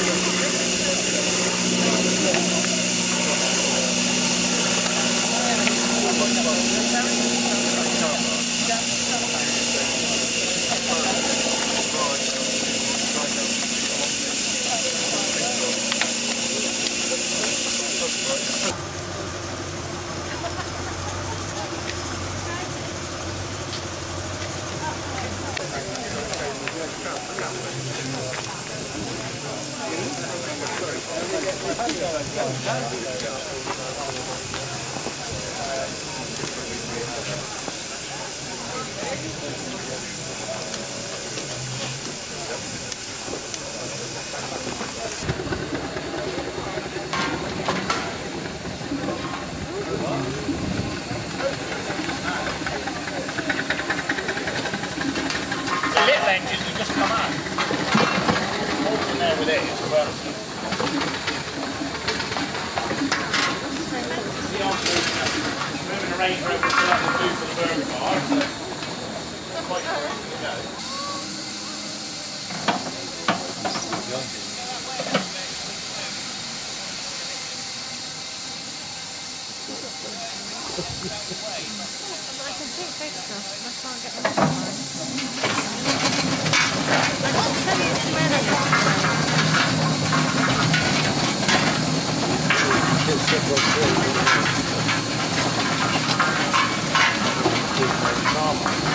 The little just come out. Holding there with it as to. I I can't get them. I can tell you where they are. không